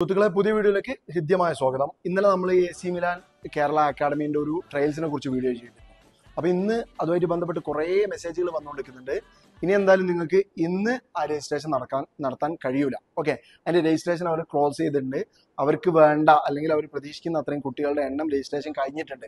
സുഹൃത്തുക്കളെ പുതിയ വീഡിയോയിലേക്ക് ഹൃദ്യമായ സ്വാഗതം. ഇന്നലെ നമ്മൾ എ സി മിലാൻ കേരള അക്കാഡമീന്റെ ഒരു ട്രയൽസിനെ കുറിച്ച് വീഡിയോ ചെയ്തിട്ടുണ്ട് അപ്പോൾ ഇന്ന് അതുമായിട്ട് ബന്ധപ്പെട്ട് കുറേ മെസ്സേജുകൾ വന്നുകൊണ്ടിരിക്കുന്നുണ്ട്. ഇനി എന്തായാലും നിങ്ങൾക്ക് ഇന്ന് ആ രജിസ്ട്രേഷൻ നടക്കാൻ നടത്താൻ കഴിയൂല. ഓക്കെ? അതിന്റെ രജിസ്ട്രേഷൻ അവർ ക്ലോസ് ചെയ്തിട്ടുണ്ട്. അവർക്ക് വേണ്ട അല്ലെങ്കിൽ അവർ പ്രതീക്ഷിക്കുന്ന അത്രയും കുട്ടികളുടെ എണ്ണം രജിസ്ട്രേഷൻ കഴിഞ്ഞിട്ടുണ്ട്.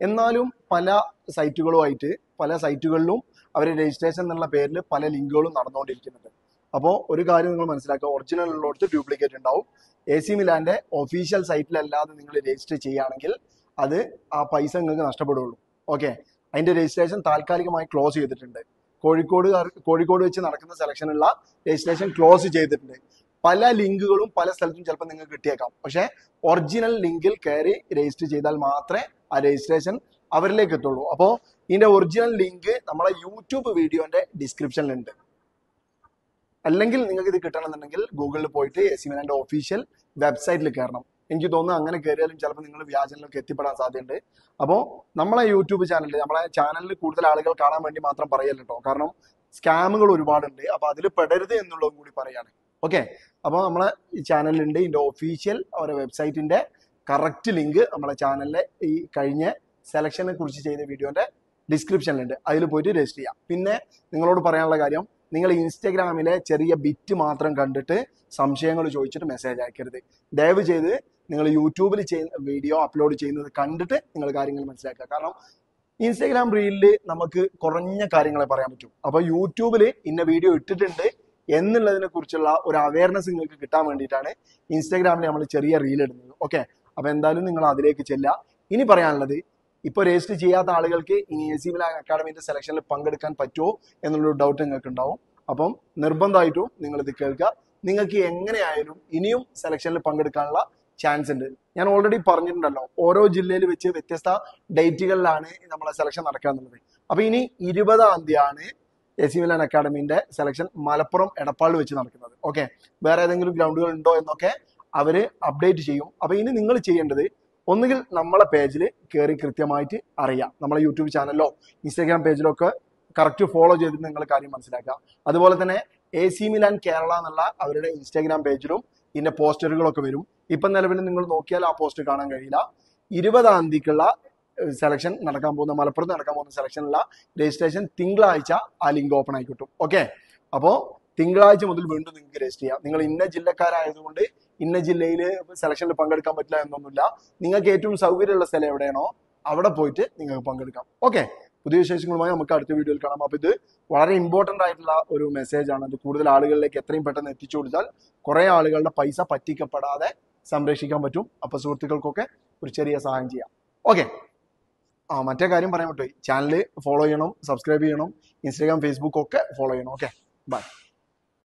എന്നാലും പല സൈറ്റുകളുമായിട്ട് പല സൈറ്റുകളിലും അവർ രജിസ്ട്രേഷൻ എന്നുള്ള പേരിൽ പല ലിങ്കുകളും നടന്നുകൊണ്ടിരിക്കുന്നുണ്ട്. അപ്പോൾ ഒരു കാര്യം നിങ്ങൾ മനസ്സിലാക്കുക. ഒറിജിനൽ ഉള്ളിടത്ത് ഡ്യൂപ്ലിക്കേറ്റ് ഉണ്ടാവും. എ സി മിലാന്റെ ഒഫീഷ്യൽ സൈറ്റിലല്ലാതെ നിങ്ങൾ രജിസ്റ്റർ ചെയ്യുകയാണെങ്കിൽ അത് ആ പൈസ നിങ്ങൾക്ക് നഷ്ടപ്പെടുകയുള്ളൂ. ഓക്കെ അതിന്റെ രജിസ്ട്രേഷൻ താൽക്കാലികമായി ക്ലോസ് ചെയ്തിട്ടുണ്ട്. കോഴിക്കോട് കോഴിക്കോട് വെച്ച് നടക്കുന്ന സെലക്ഷനുള്ള രജിസ്ട്രേഷൻ ക്ലോസ് ചെയ്തിട്ടുണ്ട്. പല ലിങ്കുകളും പല സ്ഥലത്തും ചിലപ്പോൾ നിങ്ങൾക്ക് കിട്ടിയേക്കാം. പക്ഷേ ഒറിജിനൽ ലിങ്കിൽ കയറി രജിസ്റ്റർ ചെയ്താൽ മാത്രമേ ആ രജിസ്ട്രേഷൻ അവരിലേക്ക് എത്തുള്ളൂ. അപ്പോൾ ഇതിന്റെ ഒറിജിനൽ ലിങ്ക് നമ്മളെ യൂട്യൂബ് വീഡിയോന്റെ ഡിസ്ക്രിപ്ഷനിലുണ്ട് അല്ലെങ്കിൽ നിങ്ങൾക്ക് ഇത് കിട്ടണമെന്നുണ്ടെങ്കിൽ ഗൂഗിളിൽ പോയിട്ട് എ സി ഒഫീഷ്യൽ വെബ്സൈറ്റിൽ കയറണം. എനിക്ക് തോന്നുന്നു അങ്ങനെ കയറിയാലും ചിലപ്പോൾ നിങ്ങൾ വ്യാജനിലൊക്കെ എത്തിപ്പെടാൻ സാധ്യതയുണ്ട്. അപ്പോൾ നമ്മളെ യൂട്യൂബ് ചാനലിൽ നമ്മളെ ചാനലിൽ കൂടുതൽ ആളുകൾ കാണാൻ വേണ്ടി മാത്രം പറയല്ലോ കേട്ടോ കാരണം സ്കാമുകൾ ഒരുപാടുണ്ട്. അപ്പോൾ അതിൽ പെടരുത് എന്നുള്ളതും കൂടി പറയാണ്. ഓക്കെ. അപ്പോൾ നമ്മളെ ഈ ചാനലിലുണ്ട് ഇതിന്റെ ഒഫീഷ്യൽ അവരുടെ വെബ്സൈറ്റിന്റെ കറക്റ്റ് ലിങ്ക് നമ്മളെ ചാനലിലെ ഈ കഴിഞ്ഞ സെലക്ഷനെ കുറിച്ച് ചെയ്ത വീഡിയോന്റെ ഡിസ്ക്രിപ്ഷനിലുണ്ട് അതിൽ പോയിട്ട് രജിസ്റ്റർ ചെയ്യാം. പിന്നെ നിങ്ങളോട് പറയാനുള്ള കാര്യം നിങ്ങൾ ഇൻസ്റ്റഗ്രാമിലെ ചെറിയ ബിറ്റ് മാത്രം കണ്ടിട്ട് സംശയങ്ങൾ ചോദിച്ചിട്ട് മെസ്സേജ് അയക്കരുത്. ദയവ് ചെയ്ത് നിങ്ങൾ യൂട്യൂബിൽ ചെയ്യുന്ന വീഡിയോ അപ്ലോഡ് ചെയ്യുന്നത് കണ്ടിട്ട് നിങ്ങൾ കാര്യങ്ങൾ മനസ്സിലാക്കുക. കാരണം ഇൻസ്റ്റഗ്രാം റീലിൽ നമുക്ക് കുറഞ്ഞ കാര്യങ്ങളെ പറയാൻ പറ്റും. അപ്പൊ യൂട്യൂബിൽ ഇന്ന വീഡിയോ ഇട്ടിട്ടുണ്ട് എന്നുള്ളതിനെ കുറിച്ചുള്ള ഒരു അവയർനെസ് നിങ്ങൾക്ക് കിട്ടാൻ വേണ്ടിയിട്ടാണ് ഇൻസ്റ്റാഗ്രാമിൽ നമ്മൾ ചെറിയ റീൽ ഇടുന്നത്. ഓക്കെ അപ്പൊ എന്തായാലും നിങ്ങൾ അതിലേക്ക് ചെല്ലുക. ഇനി പറയാനുള്ളത് ഇപ്പൊ രജിസ്റ്റർ ചെയ്യാത്ത ആളുകൾക്ക് ഇനി എ സി ബി അക്കാഡമിന്റെ സെലക്ഷനിൽ പങ്കെടുക്കാൻ പറ്റുമോ എന്നുള്ളൊരു ഡൗട്ട് നിങ്ങൾക്ക് ഉണ്ടാവും അപ്പം നിർബന്ധമായിട്ടും നിങ്ങൾ ഇത് കേൾക്കുക. നിങ്ങൾക്ക് എങ്ങനെയായാലും ഇനിയും സെലക്ഷനിൽ പങ്കെടുക്കാനുള്ള ചാൻസ് ഉണ്ട്. ഞാൻ ഓൾറെഡി പറഞ്ഞിട്ടുണ്ടല്ലോ ഓരോ ജില്ലയിൽ വെച്ച് വ്യത്യസ്ത ഡേറ്റുകളിലാണ് നമ്മളെ സെലക്ഷൻ നടക്കുക എന്നുള്ളത്. അപ്പൊ ഇനി ഇരുപതാം തീയതിയാണ് എ സി മിലാൻ അക്കാഡമിന്റെ സെലക്ഷൻ മലപ്പുറം എടപ്പാളിൽ വെച്ച് നടക്കുന്നത്. ഓക്കെ വേറെ ഏതെങ്കിലും ഗ്രൗണ്ടുകൾ ഉണ്ടോ എന്നൊക്കെ അവർ അപ്ഡേറ്റ് ചെയ്യും. അപ്പൊ ഇനി നിങ്ങൾ ചെയ്യേണ്ടത് ഒന്നുകിൽ നമ്മളെ പേജിൽ കയറി കൃത്യമായിട്ട് അറിയാം. നമ്മളെ യൂട്യൂബ് ചാനലിലോ ഇൻസ്റ്റാഗ്രാം പേജിലോ ഒക്കെ കറക്റ്റ് ഫോളോ ചെയ്തിട്ട് നിങ്ങൾ കാര്യം മനസ്സിലാക്കുക. അതുപോലെ തന്നെ എ സി മിലാൻ കേരള എന്നുള്ള അവരുടെ ഇൻസ്റ്റാഗ്രാം പേജിലും ഇതിന്റെ പോസ്റ്ററുകളൊക്കെ വരും. ഇപ്പം നിലവിൽ നിങ്ങൾ നോക്കിയാൽ ആ പോസ്റ്റ് കാണാൻ കഴിയില്ല. ഇരുപതാം തീയതിക്കുള്ള സെലക്ഷൻ നടക്കാൻ പോകുന്ന മലപ്പുറത്ത് നടക്കാൻ പോകുന്ന സെലക്ഷനുള്ള രജിസ്ട്രേഷൻ തിങ്കളാഴ്ച ആ ലിങ്ക് ഓപ്പൺ ആയി കിട്ടും. ഓക്കെ അപ്പോൾ തിങ്കളാഴ്ച മുതൽ വീണ്ടും നിങ്ങൾക്ക് രജിസ്റ്റർ ചെയ്യാം. നിങ്ങൾ ഇന്ന ജില്ലക്കാരായതുകൊണ്ട് ഇന്ന ജില്ലയിൽ സെലക്ഷനിൽ പങ്കെടുക്കാൻ പറ്റില്ല എന്നൊന്നുമില്ല. നിങ്ങൾക്ക് ഏറ്റവും സൗകര്യമുള്ള സ്ഥലം എവിടെയാണോ അവിടെ പോയിട്ട് നിങ്ങൾക്ക് പങ്കെടുക്കാം. ഓക്കെ പുതിയ വിശേഷങ്ങളുമായി നമുക്ക് അടുത്ത വീഡിയോയിൽ കാണാം. അപ്പൊ ഇത് വളരെ ഇമ്പോർട്ടന്റ് ആയിട്ടുള്ള ഒരു മെസ്സേജ് ആണ്. അത് കൂടുതൽ ആളുകളിലേക്ക് എത്രയും പെട്ടെന്ന് എത്തിച്ചു കൊടുത്താൽ കുറെ ആളുകളുടെ പൈസ പറ്റിക്കപ്പെടാതെ സംരക്ഷിക്കാൻ പറ്റും. അപ്പൊ സുഹൃത്തുക്കൾക്കൊക്കെ ഒരു ചെറിയ സഹായം ചെയ്യാം. ഓക്കെ ആ മറ്റേ കാര്യം പറയാൻ പറ്റുമോ? ചാനൽ ഫോളോ ചെയ്യണം സബ്സ്ക്രൈബ് ചെയ്യണം ഇൻസ്റ്റാഗ്രാം ഫേസ്ബുക്ക് ഒക്കെ ഫോളോ ചെയ്യണം. Okay bye